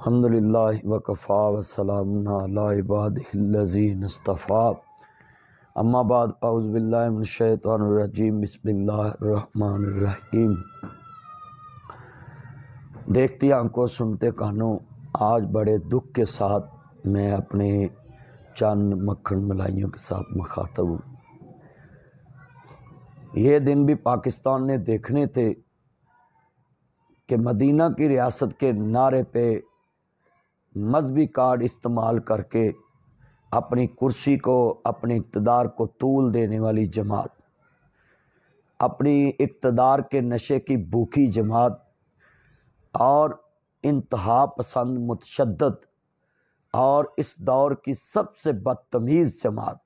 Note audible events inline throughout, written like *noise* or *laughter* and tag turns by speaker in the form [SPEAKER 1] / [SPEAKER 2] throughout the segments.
[SPEAKER 1] अलहमदिल्ला वकफ़ा वसलामबादीनस्तफ़ा अम्माबाद अउज़बिल्लिनशैतरजीम बसमीम देखती आँखों, सुनते कानों, आज बड़े दुख के साथ मैं अपने चंद मक्खन मलाइयों के साथ मुखातब हूँ। ये दिन भी पाकिस्तान ने देखने थे कि मदीना की रियासत के नारे पे मजहबी कार्ड इस्तेमाल करके अपनी कुर्सी को, अपने इकतदार को तूल देने वाली जमात, अपनी इकतदार के नशे की भूखी जमात और इंतहा पसंद मुतशद और इस दौर की सबसे बदतमीज़ जमात,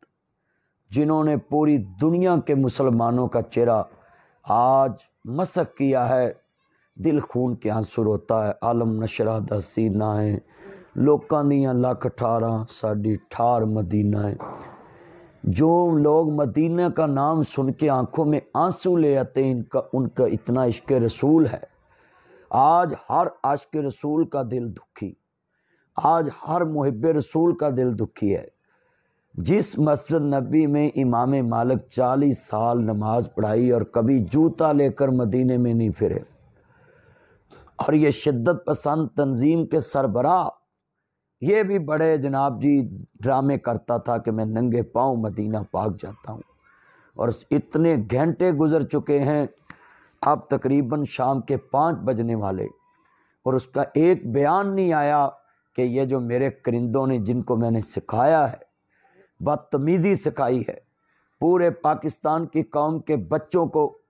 [SPEAKER 1] जिन्होंने पूरी दुनिया के मुसलमानों का चेहरा आज मसक किया है। दिल खून के आँसू रोता है, आलम नशरा दा लोगों दियाँ लख अठारह साड़ी ठार मदीना है जो लोग मदीना का नाम सुन के आँखों में आँसू ले आते हैं इनका उनका इतना इश्क रसूल है आज हर आश्क रसूल का दिल दुखी आज हर मुहब रसूल का दिल दुखी है जिस मस्जिद नबी में इमाम मालिक चालीस साल नमाज़ पढ़ाई और कभी जूता लेकर मदीने में नहीं फिरे और ये शिद्दत पसंद तंजीम के सरबरा ये भी बड़े जनाब जी ड्रामे करता था कि मैं नंगे पाँव मदीना पाक जाता हूँ। और इतने घंटे गुजर चुके हैं, अब तकरीबन शाम के पाँच बजने वाले। और उसका एक बयान नहीं आया कि ये जो मेरे करिंदों ने जिनको मैंने सिखाया है, बदतमीज़ी सिखाई है, पूरे पाकिस्तान की कौम के बच्चों को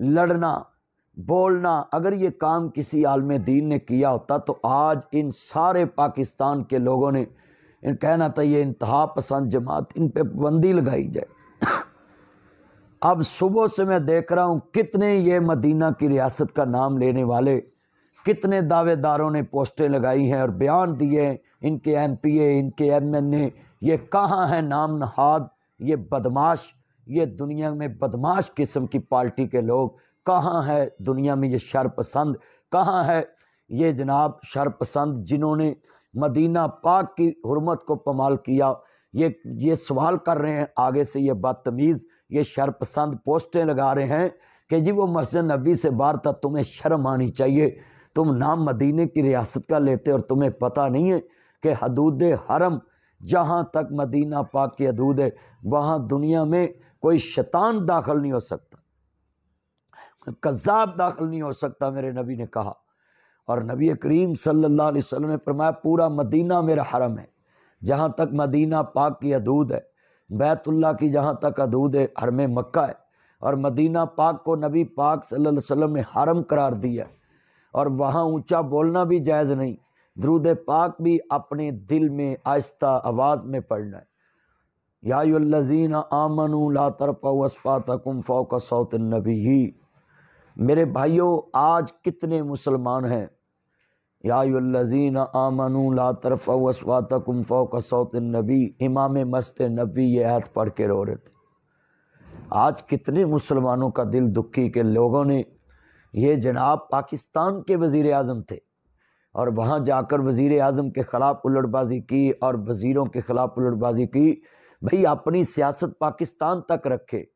[SPEAKER 1] लड़ना बोलना, अगर ये काम किसी आलम दीन ने किया होता तो आज इन सारे पाकिस्तान के लोगों ने इन कहना था, ये इंतहा पसंद जमात, इन पे पाबंदी लगाई जाए। *clears throat* अब सुबह से मैं देख रहा हूँ, कितने ये मदीना की रियासत का नाम लेने वाले, कितने दावेदारों ने पोस्टें लगाई हैं और बयान दिए इनके एम पी ए इनके एम एन ए ये कहाँ हैं नाम नहाद, ये बदमाश, ये दुनिया में बदमाश किस्म की पार्टी के लोग कहाँ है दुनिया में ये शर पसंद कहाँ है ये जनाब शर पसंद जिन्होंने मदीना पाक की हरमत को पमाल किया? ये ये सवाल कर रहे हैं, आगे से ये बदतमीज़, ये शर पसंद पोस्टें लगा रहे हैं कि जी वो मस्जिद नबी से बाहर था तुम्हें शर्म आनी चाहिए। तुम नाम मदीने की रियासत का लेते और तुम्हें पता नहीं है कि हदूद हरम, जहाँ तक मदीना पाक की हदूद है, वहाँ दुनिया में कोई शैतान दाखिल नहीं हो सकता। कज़ाब दाखिल नहीं हो सकता, मेरे नबी ने कहा। और नबी करीम सल्लल्लाहु अलैहि वसल्लम ने फरमाया, पूरा मदीना मेरा हरम है। जहाँ तक मदीना पाक की हदूद है बैतुल्ला की जहाँ तक हदूद है, हरम मक्का है। और मदीना पाक को नबी पाक सल्लल्लाहु अलैहि वसल्लम ने हरम करार दिया है। और वहाँ ऊँचा बोलना भी जायज़ नहीं, दरूद पाक भी अपने दिल में आहिस्ता आवाज़ में पढ़ना है। याजीन आमनु ला तरफ़ वसफ़ा फ़ौक सौत नबी। मेरे भाइयों, आज कितने मुसलमान हैं? याजीन आमनु ला तरफ़ वसफ़ा तकुम फ़ौक सौत नबी। इमाम मस्त नबी ये ऐत पढ़ के रो रहे थे। आज कितने मुसलमानों का दिल दुखी के लोगों ने, ये जनाब पाकिस्तान के वज़ी अजम थे। और वहाँ जाकर वज़ी अजम के ख़िलाफ़ उलटबाजी की और वज़ीरों के ख़िलाफ़ उलटबाजी की, भाई अपनी सियासत पाकिस्तान तक रखे।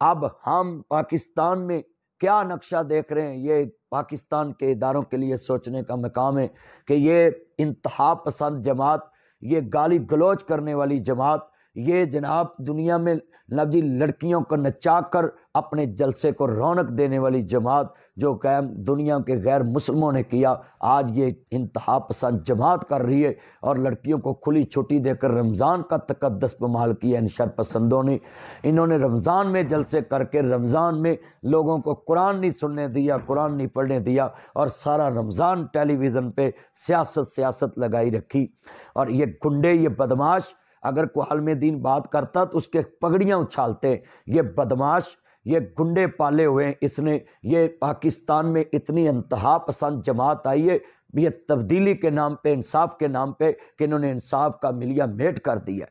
[SPEAKER 1] अब हम पाकिस्तान में क्या नक्शा देख रहे हैं? ये पाकिस्तान के इदारों के लिए सोचने का मकाम है कि ये इंतहा पसंद जमात, ये गाली गलोच करने वाली जमात ये जनाब दुनिया में लफ्जी लड़कियों को नचा कर अपने जलसे को रौनक देने वाली जमात जो कैम दुनिया के गैर मुसलमों ने किया, आज ये इंतहा पसंद जमात कर रही है और लड़कियों को खुली छुट्टी देकर रमज़ान का तकदस बमाल किया इन शर पसंदों ने। इन्होंने रमज़ान में जलसे करके, रमज़ान में लोगों को कुरान नहीं सुनने दिया, कुरान नहीं पढ़ने दिया और सारा रमज़ान टेलीविज़न पर सियासत सियासत लगाई रखी। और ये गुंडे, ये बदमाश अगर आलम दीन बात करता तो उसके पगड़ियाँ उछालते। ये बदमाश, ये गुंडे पाले हुए हैं। इसने, ये पाकिस्तान में इतनी इंतहा पसंद जमात आई है, ये तब्दीली के नाम पे, इंसाफ के नाम पे कि इन्होंने इंसाफ का मिलिया मेट कर दिया।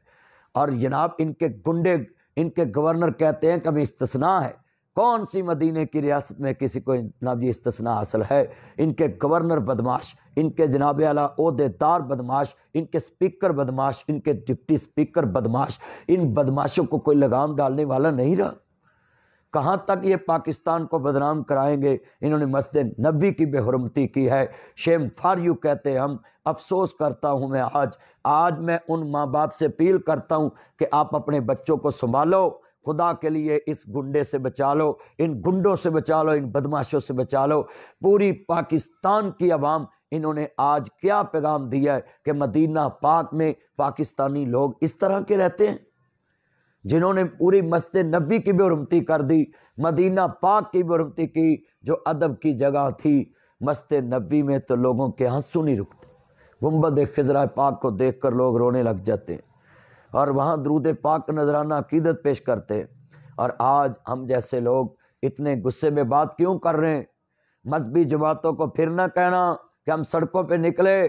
[SPEAKER 1] और जनाब इनके गुंडे, इनके गवर्नर कहते हैं कि हमें इस्तना है। कौन सी मदीने की रियासत में किसी को जनाब जी इस्तना हासिल है? इनके गवर्नर बदमाश, इनके जनाब अला अहदेदार बदमाश, इनके स्पीकर बदमाश, इनके डिप्टी स्पीकर बदमाश, इन बदमाशों को कोई लगाम डालने वाला नहीं रहा? कहाँ तक ये पाकिस्तान को बदनाम कराएँगे? इन्होंने मस्जिद नबी की बेहरमती की है। शेम फार यू कहते हम, अफसोस करता हूँ मैं आज। आज मैं उन माँ बाप से अपील करता हूँ कि आप अपने बच्चों को संभालो। खुदा के लिए इस गुंडे से बचा लो, इन गुंडों से बचा लो, इन बदमाशों से बचा लो। पूरी पाकिस्तान की आवाम, इन्होंने आज क्या पैगाम दिया है कि मदीना पाक में पाकिस्तानी लोग इस तरह के रहते हैं? जिन्होंने पूरी मस्त नबी की बेरमती कर दी, मदीना पाक की बेरमती की, जो अदब की जगह थी मस्त नबी में तो लोगों के आँसू नहीं रुकते। गुंबद खजरा पाक को देख कर लोग रोने लग जाते हैं। और वहाँ दरूद पाक नजराना अकीदत पेश करते। और आज हम जैसे लोग इतने गुस्से में बात क्यों कर रहे हैं? मजहबी जमातों को फिर ना कहना कि हम सड़कों पे निकले।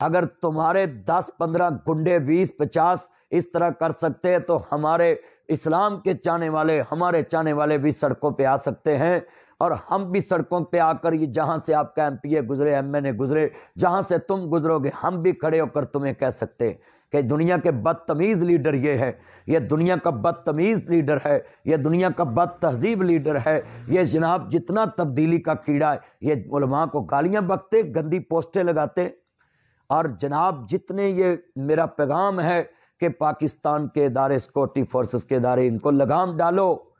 [SPEAKER 1] अगर तुम्हारे दस, पंद्रह, गुंडे, बीस, पचास इस तरह कर सकते हैं तो हमारे इस्लाम के चाहने वाले, हमारे चाहने वाले भी सड़कों पे आ सकते हैं। और हम भी सड़कों पे आकर ये जहाँ से आपका एम पी ए गुजरे एम एन ए गुजरे, जहाँ से तुम गुजरोगे, हम भी खड़े होकर तुम्हें कह सकते हैं। कि दुनिया के बदतमीज़ लीडर ये है। ये दुनिया का बदतमीज़ लीडर है। ये दुनिया का बद तहजीब लीडर है। ये जनाब जितना तब्दीली का कीड़ा है, ये उलमा को गालियाँ बकते, गंदी पोस्टें लगाते। और जनाब जितने ये मेरा पैगाम है कि पाकिस्तान के इदारे, सिक्योरिटी फोर्सेस के इदारे, इनको लगाम डालो।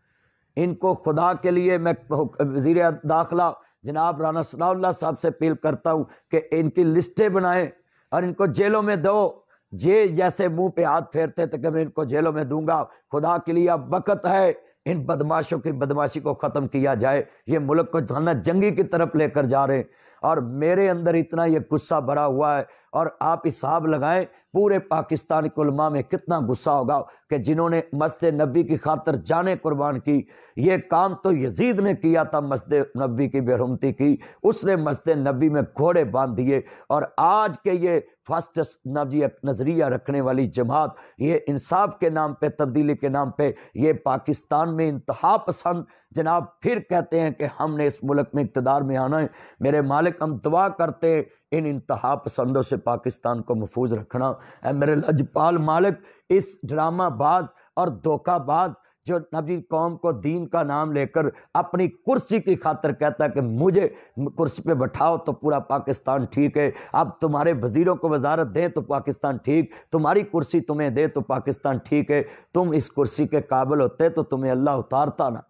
[SPEAKER 1] इनको खुदा के लिए मैं वज़ी दाखिला, जनाब राना सनाउल्ला साहब से अपील करता हूँ कि इनकी लिस्टें बनाएँ और इनको जेलों में दो। जे जैसे मुँह पे हाथ फेरते थे कि मैं इनको जेलों में दूँगा। खुदा के लिए अब वक़्त है, इन बदमाशों की बदमाशी को ख़त्म किया जाए। ये मुल्क को जाना जंगी की तरफ़ लेकर जा रहे हैं। और मेरे अंदर इतना ये गुस्सा भरा हुआ है। और आप हिसाब लगाएँ, पूरे पाकिस्तानी कुलमा में कितना गुस्सा होगा कि जिन्होंने मस्त नबी की खातर जाने कुर्बान की। ये काम तो यजीद ने किया था, मस्जिद नबी की बेरमती की। उसने मस्त नबी में घोड़े बाँध दिए। और आज के ये फ़र्स्ट नबी नज़रिया रखने वाली जमात, ये इंसाफ के नाम पे, तब्दीली के नाम पे, ये पाकिस्तान में इंतहा पसंद। जनाब, फिर कहते हैं कि हमने इस मुल्क में इकतदार में आना है। मेरे मालिक, हम दुआ करते हैं, इन इंतहा पसंदों से पाकिस्तान को महफूज रखना। है मेरे लजपाल मालिक, इस ड्रामा बाज और धोखाबाज जो नबी कौम को दीन का नाम लेकर अपनी कुर्सी की खातर कहता है कि मुझे कुर्सी पे बैठाओ तो पूरा पाकिस्तान ठीक है। अब तुम्हारे वज़ीरों को वजारत दें तो पाकिस्तान ठीक, तुम्हारी कुर्सी तुम्हें दे तो पाकिस्तान ठीक है। तुम इस कुर्सी के काबिल होते तो तुम्हें अल्लाह उतारता ना।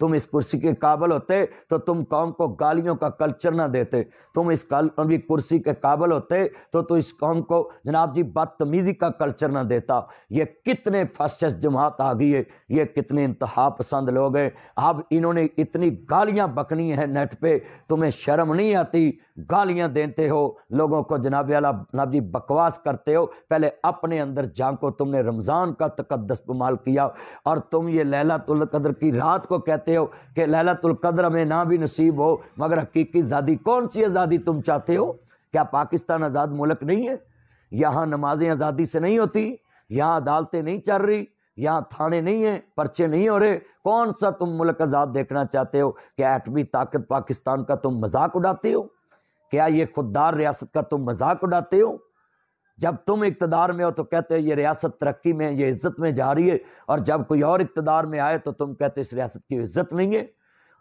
[SPEAKER 1] तुम इस कुर्सी के काबल होते तो तुम कौम को गालियों का कल्चर ना देते। तुम इस अभी कुर्सी के काबल होते तो तुम इस कौम को, जनाब जी, बदतमीज़ी का कल्चर ना देता। ये कितने फ़र्स्ट जमात आ गई है, ये कितने इंतहा पसंद लोग हैं। अब इन्होंने इतनी गालियाँ बकनी हैं नेट पर तुम्हें शर्म नहीं आती? गालियाँ देते हो, लोगों को जनाब अला, जनाब जी बकवास करते हो, पहले अपने अंदर झांको, तुमने रमज़ान का तकदस इस्तेमाल किया और तुम ये लैला कदर की रात को कहते हो कि लैलतुल कद्र में ना भी नसीब हो, मगर हकीकी आज़ादी, कौन सी आज़ादी तुम चाहते हो? क्या पाकिस्तान आज़ाद मुल्क नहीं है? यहाँ नमाजें आज़ादी से नहीं होती, यहाँ अदालतें नहीं चल रही, यहाँ थाने नहीं है, पर्चे नहीं हो रहे, कौन सा तुम मुल्क आज़ाद देखना चाहते हो? क्या एटमी ताकत पाकिस्तान का तुम मज़ाक उड़ाते हो? क्या ये खुददार रियासत का तुम मज़ाक उड़ाते हो? जब तुम इकतदार में हो तो कहते हो, ये रियासत तरक्की में, ये इज़्ज़त में जा रही है। और जब कोई और इकतदार में आए तो तुम कहते हो, इस रियासत की इज़्ज़त नहीं है।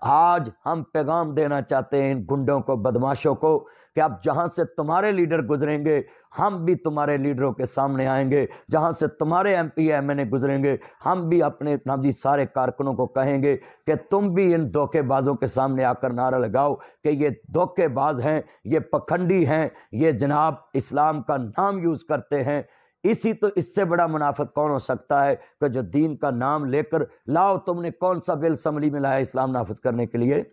[SPEAKER 1] आज हम पैगाम देना चाहते हैं इन गुंडों को, बदमाशों को कि अब जहाँ से तुम्हारे लीडर गुजरेंगे, हम भी तुम्हारे लीडरों के सामने आएँगे। जहाँ से तुम्हारे M P M N A गुजरेंगे, हम भी अपने नामजी सारे कारकुनों को कहेंगे कि तुम भी इन धोखेबाजों के सामने आकर नारा लगाओ कि ये धोखेबाज हैं, ये पखंडी हैं, ये जनाब इस्लाम का नाम यूज़ करते हैं। इसी तो इससे बड़ा मुनाफत कौन हो सकता है कि जो दीन का नाम लेकर, लाओ तुमने कौन सा बिल असम्बली में लाया इस्लाम नाफज करने के लिए?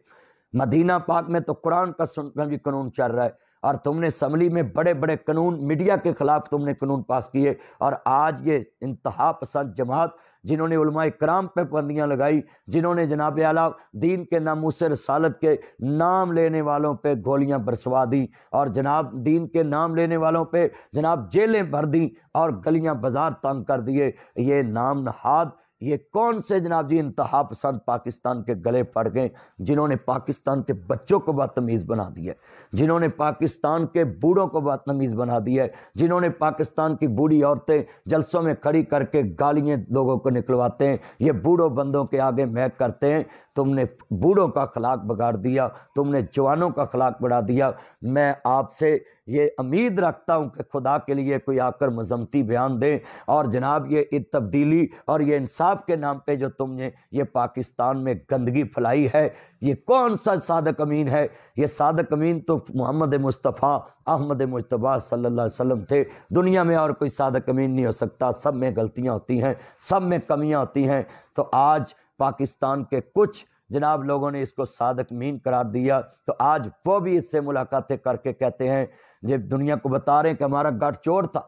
[SPEAKER 1] मदीना पाक में तो कुरान का भी कानून चल रहा है। और तुमने असम्बली में बड़े बड़े कानून, मीडिया के ख़िलाफ़ तुमने कानून पास किए। और आज ये इंतहा पसंद जमात, जिन्होंने कराम पे पाबंदियाँ लगाई, जिन्होंने जनाब आला दीन के नामूस रसालत के नाम लेने वालों पे गोलियाँ बरसवा दी। और जनाब, दीन के नाम लेने वालों पे जनाब जेलें भर दी और गलियाँ बाज़ार तंग कर दिए। ये नाम नहाद ये कौन से जनाब जी इंतहा पसंद पाकिस्तान के गले पड़ गए जिन्होंने पाकिस्तान के बच्चों को बदतमीज़ बना दिया जिन्होंने पाकिस्तान के बूढ़ों को बदतमीज़ बना दिया जिन्होंने पाकिस्तान की बूढ़ी औरतें जलसों में खड़ी करके गालियाँ लोगों को निकलवाते हैं? ये बूढ़ों बंदों के आगे महक करते हैं? तुमने बूढ़ों का खलाक बिगाड़ दिया, तुमने जवानों का खलाक बढ़ा दिया। मैं आपसे ये उम्मीद रखता हूँ कि खुदा के लिए कोई आकर मजमती बयान दें। और जनाब, ये तब्दीली और ये इंसाफ के नाम पे जो तुमने ये पाकिस्तान में गंदगी फैलाई है, ये कौन सा सादक अमीन है? ये सादक अमीन तो मोहम्मद मुस्तफ़ा, अहमद मुशतबा सल्लल्लाहु वसम थे। दुनिया में और कोई सादक अमीन नहीं हो सकता। सब में गलतियाँ होती हैं, सब में कमियाँ होती हैं। तो आज पाकिस्तान के कुछ जनाब लोगों ने इसको सादक मीन करार दिया। तो आज वो भी इससे मुलाकातें करके कहते हैं जब दुनिया को बता रहे हैं कि हमारा गठचोड़ था।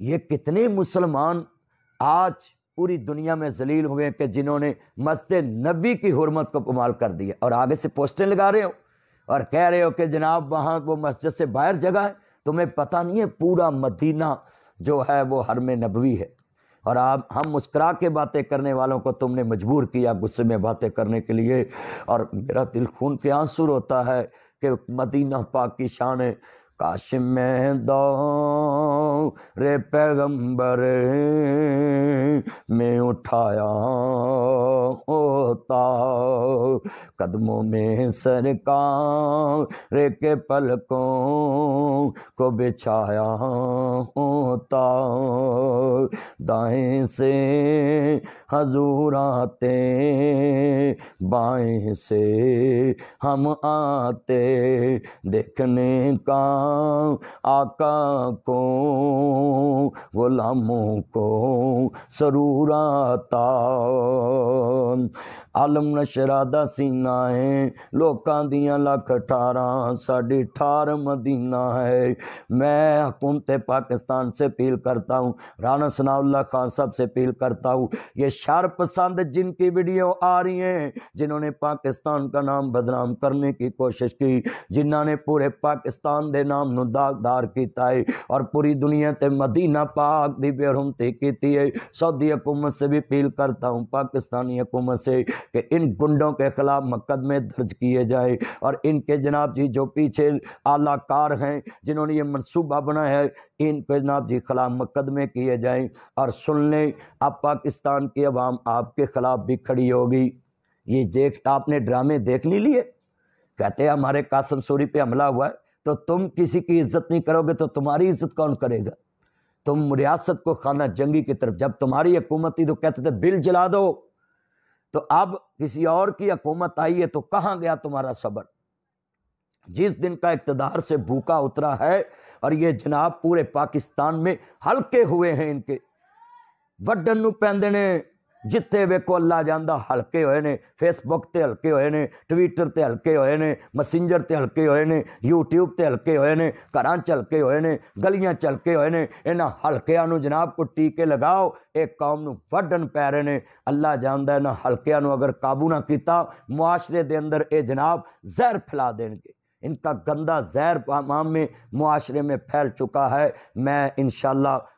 [SPEAKER 1] ये कितने मुसलमान आज पूरी दुनिया में जलील हुए कि जिन्होंने मस्त नबी की हरमत को पमाल कर दिया। और आगे से पोस्टें लगा रहे हो और कह रहे हो कि जनाब वहाँ वो मस्जिद से बाहर जगह है। तुम्हें पता नहीं है पूरा मदीना जो है वो हर में नबवी है। और आप, हम मुस्करा के बातें करने वालों को तुमने मजबूर किया गुस्से में बातें करने के लिए। और मेरा दिल खून के आँसू होता है कि मदीना पाक की शान काश में दो रे पैगंबर में उठाया होता। कदमों में सरकार रे के पलकों को बिछाया होता। दाएँ से हजूर आते, बाएँ से हम आते। देखने का आका को गुलामों को सरूर आता। आलम नशरा दा सीना है लोकां दियां लख अठारह साढ़े अठार मदीना है मैं हुकूमत पाकिस्तान से अपील करता हूँ राना सनाउल्ला खान साहब से अपील करता हूँ ये शर पसंद जिनकी वीडियो आ रही हैं जिन्होंने पाकिस्तान का नाम बदनाम करने की कोशिश की जिन्होंने पूरे पाकिस्तान दे नाम ਨੂੰ ਦਾਗਦਾਰ ਕੀਤਾ है और पूरी दुनिया ते मदीना पाक दी बेरहमती की है सऊदी हुकूमत से भी अपील करता हूँ पाकिस्तानी हुकूमत से कि इन गुंडों के खिलाफ मुकदमे दर्ज किए जाए और इनके जनाब जी जो पीछे आलाकार हैं, जिन्होंने ये मनसूबा बनाया है, इनके जनाब जी खिलाफ मुकदमे किए जाएँ और सुन लें, अब पाकिस्तान की अवाम आपके खिलाफ भी खड़ी होगी। ये देख, आपने ड्रामे देख नहीं लिए? कहते हैं, हमारे कासम सूरी पे हमला हुआ है तो तुम किसी की इज़्ज़त नहीं करोगे तो तुम्हारी इज़्ज़त कौन करेगा? तुम रियासत को खाना जंगी की तरफ़, जब तुम्हारी हुकूमत थी तो कहते थे, बिल जला दो। तो अब किसी और की हकूमत आई है तो कहाँ गया तुम्हारा सबर? जिस दिन का इकतदार से भूखा उतरा है और ये जनाब पूरे पाकिस्तान में हल्के हुए हैं इनके। वडन पेंदे ने ਜਿੱਥੇ ਵੇਖੋ ਅੱਲਾ ਜਾਂਦਾ, ਹਲਕੇ ਹੋਏ ਨੇ ਫੇਸਬੁੱਕ ਤੇ ਹਲਕੇ ਹੋਏ ਨੇ ਟਵਿੱਟਰ ਤੇ ਹਲਕੇ ਹੋਏ ਨੇ ਮੈਸੇਂਜਰ ਤੇ ਹਲਕੇ ਹੋਏ ਨੇ, YouTube ਤੇ ਹਲਕੇ ਹੋਏ ਨੇ, ਘਰਾਂ ਚ ਹਲਕੇ ਹੋਏ ਨੇ, ਗਲੀਆਂ ਚ ਹਲਕੇ ਹੋਏ ਨੇ, ਇਹਨਾਂ ਹਲਕਿਆਂ ਨੂੰ ਜਨਾਬ ਕੋ ਟੀਕੇ ਲਗਾਓ, ਇਹ ਕੌਮ ਨੂੰ ਵੱਢਣ ਪੈ ਰਹੇ ਨੇ। ਅੱਲਾ ਜਾਂਦਾ ਇਹਨਾਂ ਹਲਕਿਆਂ ਨੂੰ ਅਗਰ ਕਾਬੂ ਨਾ ਕੀਤਾ, ਮੁਆਸ਼ਰੇ ਦੇ ਅੰਦਰ ਇਹ ਜਨਾਬ ਜ਼ਹਿਰ ਫੈਲਾ ਦੇਣਗੇ। इनका गंदा जहर पाम में मुआरे में फैल चुका है। मैं इन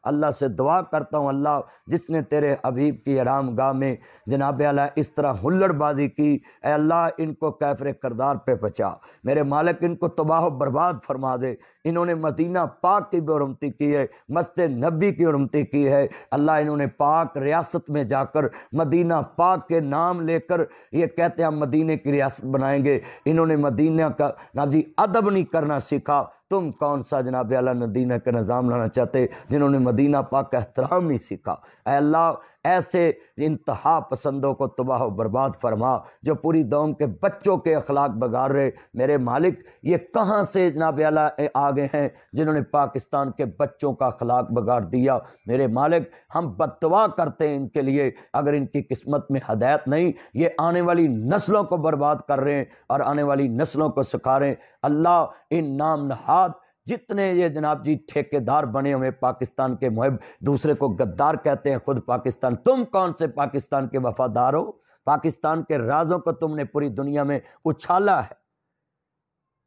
[SPEAKER 1] अल्लाह से दुआ करता हूँ, अल्लाह जिसने तेरे अबीब की आराम गाह में जनाब अला इस तरह हुल्लड़बाजी की अल्लाह इनको कैफरे करदार पे बचा मेरे मालिक इनको तबाह बर्बाद फरमा दे। इन्होंने मदीना पाक की भी उरमती की है मस्त नबी की उरमती की है। अल्लाह इन्होंने पाक रियासत में जाकर मदीना पाक के नाम लेकर ये कहते हैं, हम मदीने की रियासत बनाएँगे। इन्होंने मदीना का, ना जी, अदब नहीं करना सीखा। तुम कौन सा जनाब अल्लाह नदीना का निज़ाम लाना चाहते, जिन्होंने मदीना पाक का एहतराम नहीं सीखा? अल्लाह, ऐसे इंतहा पसंदों को तबाह बर्बाद फरमा, जो पूरी दौम के बच्चों के अखलाक बगाड़ रहे। मेरे मालिक, ये कहाँ से जनाब अल्लाह आ गए हैं, जिन्होंने पाकिस्तान के बच्चों का अखलाक बगाड़ दिया? मेरे मालिक, हम बदवा करते हैं इनके लिए। अगर इनकी किस्मत में हदायत नहीं, ये आने वाली नस्लों को बर्बाद कर रहे हैं और आने वाली नस्लों को सिखा रहे हैं। अल्लाह, इन नाम नहाद जितने ये जनाब जी ठेकेदार बने हुए पाकिस्तान के मुहब, दूसरे को गद्दार कहते हैं, खुद पाकिस्तान। तुम कौन से पाकिस्तान के वफादार हो? पाकिस्तान के राजों को तुमने पूरी दुनिया में उछाला है।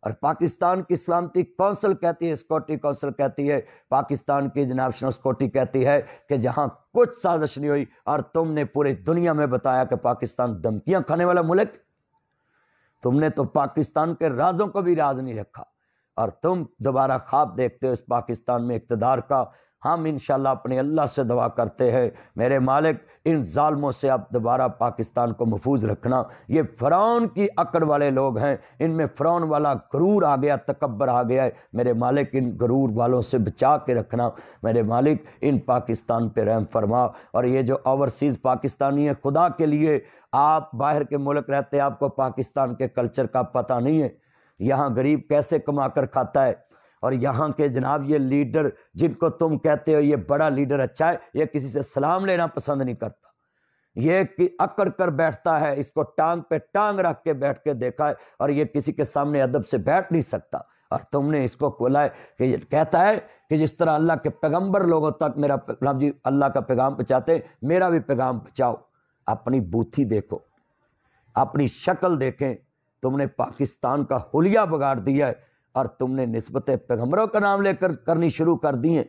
[SPEAKER 1] और पाकिस्तान की सलामती कौंसिल कहती है, सिक्योरिटी कौंसिल कहती है, पाकिस्तान की जनाब सिक्योरिटी कहती है कि जहाँ कुछ साजिश नहीं हुई और तुमने पूरी दुनिया में बताया कि पाकिस्तान धमकियाँ खाने वाला मुल्क। तुमने तो पाकिस्तान के राजों को भी राज नहीं रखा। और तुम दोबारा ख्वाब देखते हो इस पाकिस्तान में इकतदार का। हम इन अपने अल्लाह से दुआ करते हैं, मेरे मालिक, इन ालमों से आप दोबारा पाकिस्तान को महफूज रखना। ये फ़रौन की अकड़ वाले लोग हैं, इनमें फ़रौन वाला गरूर आ गया तकबर आ गया है। मेरे मालिक, इन गरूर वालों से बचा के रखना। मेरे मालिक, इन पाकिस्तान पे रहम फरमा। और ये जो ओवरसीज़ पाकिस्तानी है, खुदा के लिए, आप बाहर के मुल्क रहते आपको पाकिस्तान के कल्चर का पता नहीं है। यहाँ गरीब कैसे कमा कर खाता है? और यहाँ के जनाब, ये लीडर जिनको तुम कहते हो, ये बड़ा लीडर अच्छा है, ये किसी से सलाम लेना पसंद नहीं करता। ये कि अकड़ कर बैठता है, इसको टांग पे टांग रख के बैठ के देखा है, और ये किसी के सामने अदब से बैठ नहीं सकता। और तुमने इसको बोला है कि कहता है कि जिस तरह अल्लाह के पैगंबर लोगों तक मेरा राम जी, अल्लाह का पैगाम पहुँचाते मेरा भी पैगाम पहुँचाओ। अपनी बूथी देखो, अपनी शक्ल देखें तुमने पाकिस्तान का हुलिया बिगाड़ दिया है और तुमने नस्बत पैगम्बरों का नाम लेकर करनी शुरू कर दी है।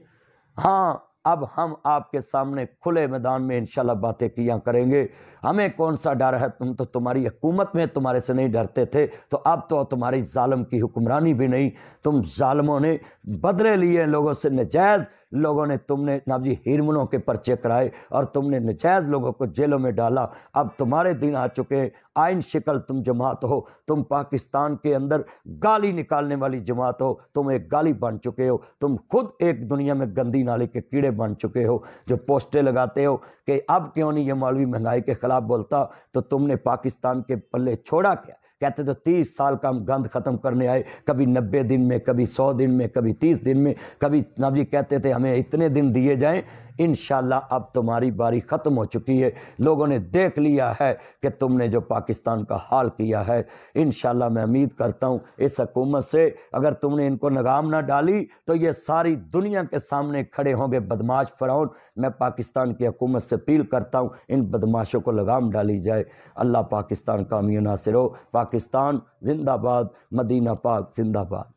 [SPEAKER 1] अब हम आपके सामने खुले मैदान में इंशाल्लाह बातें किया करेंगे। हमें कौन सा डर है? तुम तो तुम्हारी हुकूमत में तुम्हारे से नहीं डरते थे तो अब तो तुम्हारी जालम की हुक्मरानी भी नहीं। तुम जालमों ने बदले लिए लोगों से नजायज़। लोगों ने तुमने नाबजी हिरमनों के पर्चे कराए और तुमने नजायज़ लोगों को जेलों में डाला। अब तुम्हारे दिन आ चुके हैं। आइन शिकल तुम जमात हो। तुम पाकिस्तान के अंदर गाली निकालने वाली जमात हो। तुम एक गाली बन चुके हो। तुम खुद एक दुनिया में गंदी नाली के कीड़े बन चुके हो। जो पोस्टें लगाते हो कि अब क्यों नहीं ये मौलवी महँगाई के ख़िलाफ़ बोलता? तो तुमने पाकिस्तान के पल्ले छोड़ा क्या? कहते तो तीस साल का हम गंध ख़त्म करने आए। कभी नब्बे दिन में, कभी सौ दिन में, कभी तीस दिन में। कभी नबी कहते थे, हमें इतने दिन दिए जाएँ इन अब तुम्हारी बारी ख़त्म हो चुकी है। लोगों ने देख लिया है कि तुमने जो पाकिस्तान का हाल किया है। इन मैं उम्मीद करता हूँ, इस हकूमत से अगर तुमने इनको लगाम ना डाली तो ये सारी दुनिया के सामने खड़े होंगे बदमाश फ़राउन मैं पाकिस्तान की हकूमत से अपील करता हूँ, इन बदमाशों को लगाम डाली जाए। अल्लाह पाकिस्तान का अमीन नासिर हो। पाकिस्तान जिंदाबाद, मदीना पाक जिंदाबाद।